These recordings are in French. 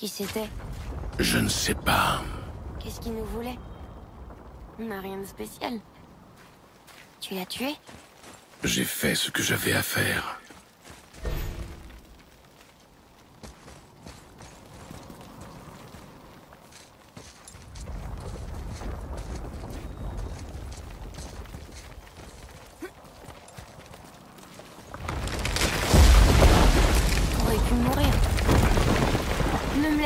Qui c'était Je ne sais pas. Qu'est-ce qu'il nous voulait? On n'a rien de spécial. Tu l'as tué? J'ai fait ce que j'avais à faire.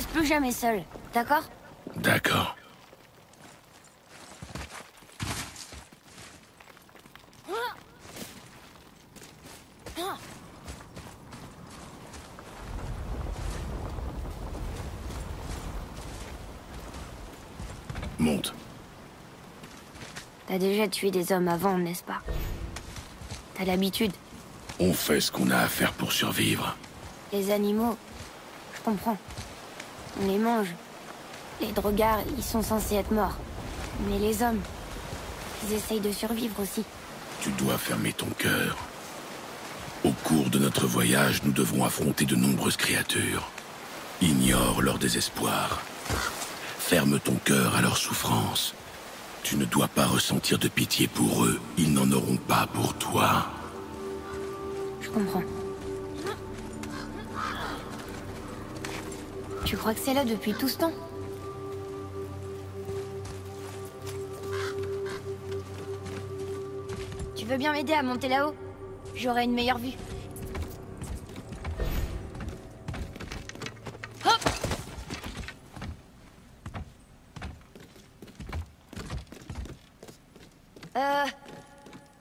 Laisse plus jamais seul, d'accord? D'accord. Monte. T'as déjà tué des hommes avant, n'est-ce pas? T'as l'habitude. On fait ce qu'on a à faire pour survivre. Les animaux, je comprends. On les mange. Les drogards, ils sont censés être morts. Mais les hommes, ils essayent de survivre aussi. Tu dois fermer ton cœur. Au cours de notre voyage, nous devrons affronter de nombreuses créatures. Ignore leur désespoir. Ferme ton cœur à leur souffrance. Tu ne dois pas ressentir de pitié pour eux. Ils n'en auront pas pour toi. Je comprends. Tu crois que c'est là depuis tout ce temps Tu veux bien m'aider à monter là-haut J'aurai une meilleure vue. Euh...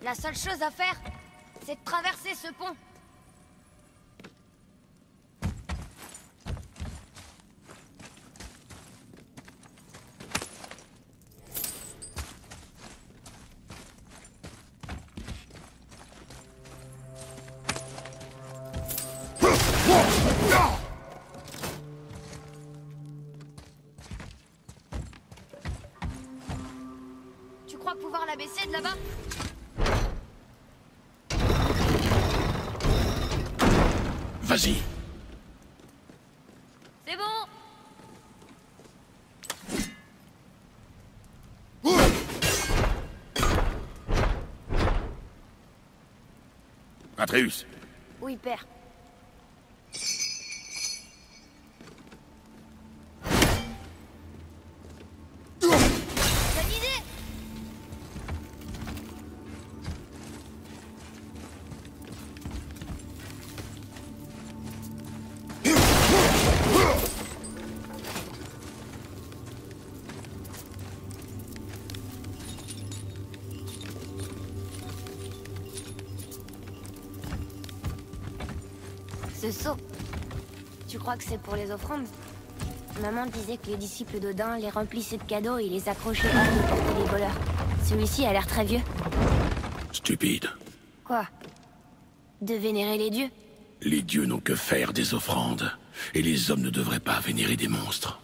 La seule chose à faire, c'est de traverser ce pont. Tu crois pouvoir la baisser de là-bas? Vas-y. C'est bon Atreus, Oui, père. Ce seau. Tu crois que c'est pour les offrandes? Maman disait que les disciples d'Odin les remplissaient de cadeaux et les accrochaient hors de portée des voleurs. Celui-ci a l'air très vieux. stupide. Quoi? De vénérer les dieux? Les dieux n'ont que faire des offrandes. Et les hommes ne devraient pas vénérer des monstres.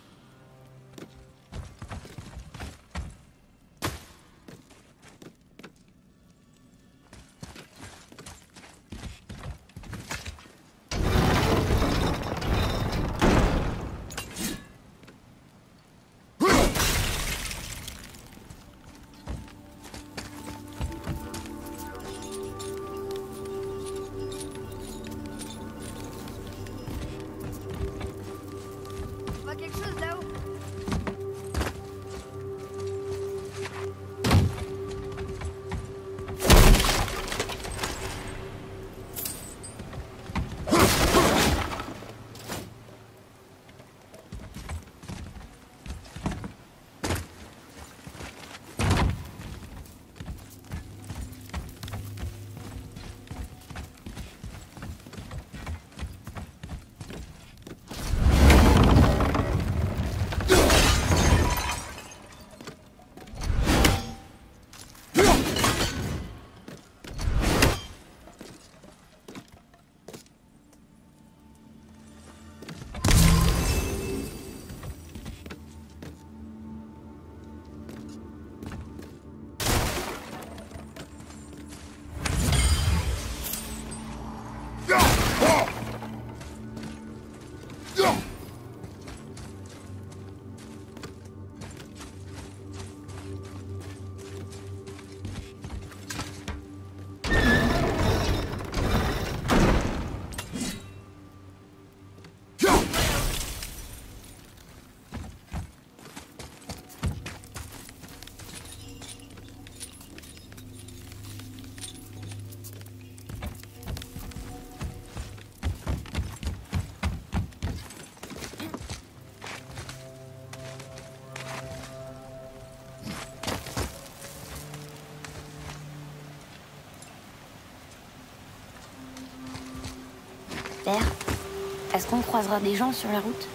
Est-ce qu'on croisera des gens sur la route?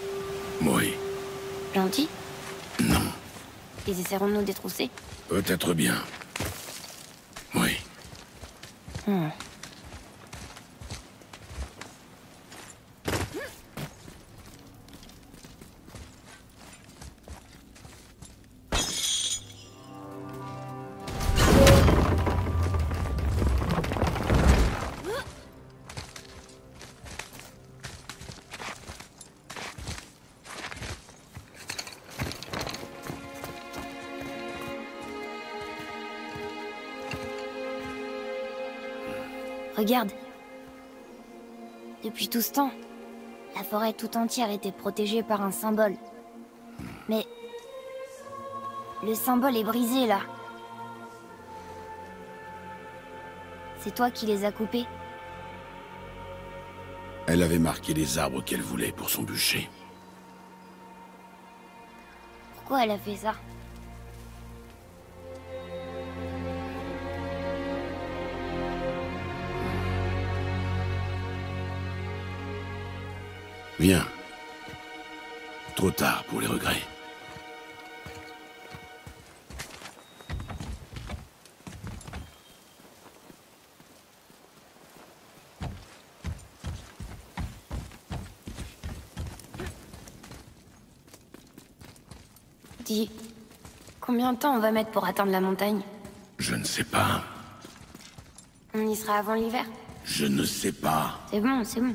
Oui. Gentils Non. Ils essaieront de nous détrousser Peut-être bien. Oui. Hmm. Regarde. Depuis tout ce temps, la forêt tout entière était protégée par un symbole. Mais... Le symbole est brisé, là. C'est toi qui les as coupés? Elle avait marqué les arbres qu'elle voulait pour son bûcher. Pourquoi elle a fait ça? Viens. Trop tard pour les regrets. Dis, combien de temps on va mettre pour atteindre la montagne? Je ne sais pas. On y sera avant l'hiver? Je ne sais pas. C'est bon, c'est bon.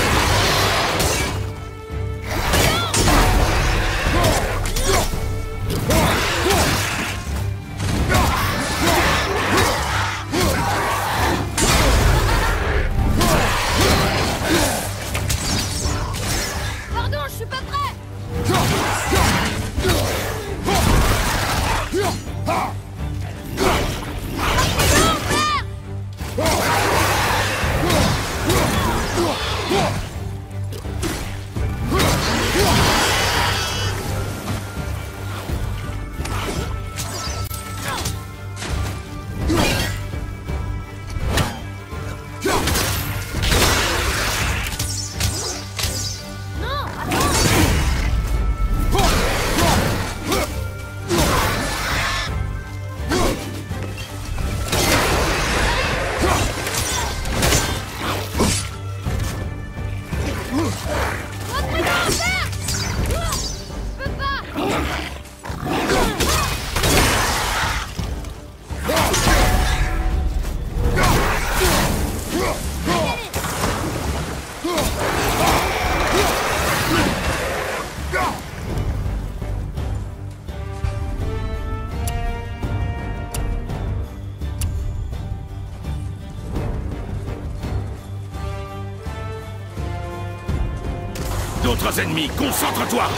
ennemis, concentre-toi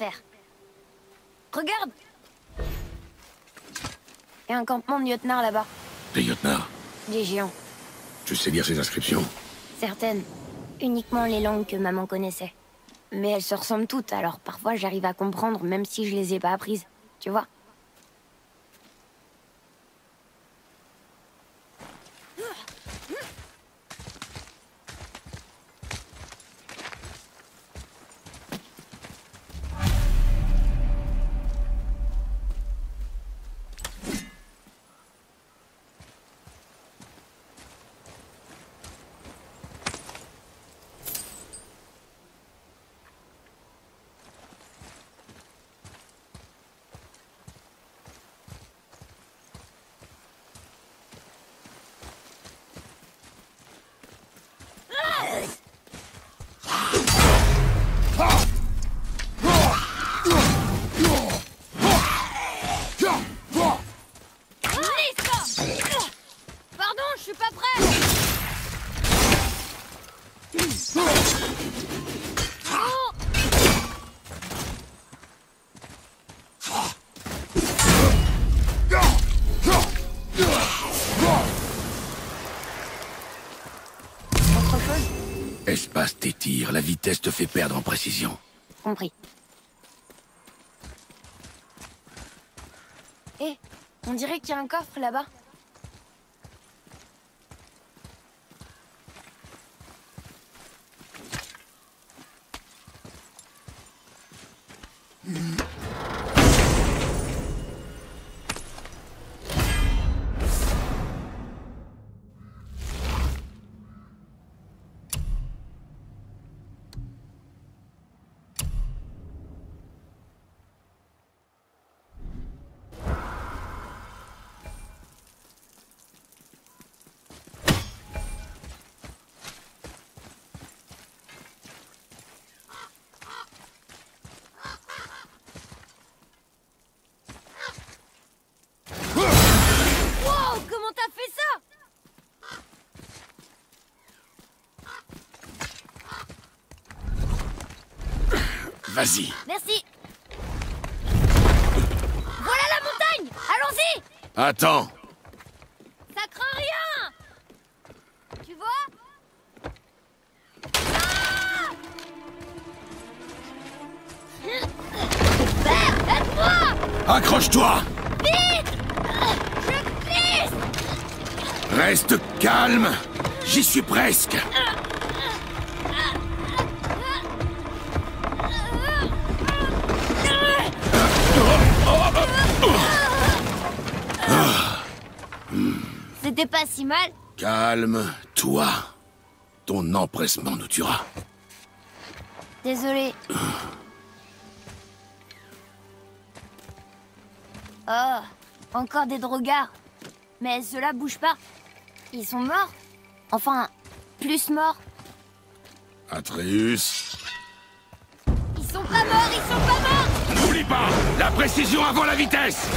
faire. Regarde Il y a un campement de lieutenant là-bas. Des lieutenants, Des géants. tu sais lire ces inscriptions Certaines. Uniquement les langues que maman connaissait. Mais elles se ressemblent toutes, alors parfois j'arrive à comprendre même si je les ai pas apprises. Tu vois Lisse Pardon, je suis pas prêt Oh Autre chose Espace tes tirs, la vitesse te fait perdre en précision. Compris. Hé, on dirait qu'il y a un coffre là-bas. Wow, comment t'as fait ça Vas-y. Merci. Voilà la montagne. Allons-y. Attends. Ça craint rien. Tu vois? Ah. Père, aide-moi. Accroche-toi. Vite. Je glisse. Reste calme. J'y suis presque C'était pas si mal Calme-toi. Ton empressement nous tuera. Désolé. Oh, encore des drogards. Mais ceux-là bougent pas. Ils sont morts Enfin, plus morts. Atreus. Ils sont pas morts, ils sont pas morts N'oublie pas La précision avant la vitesse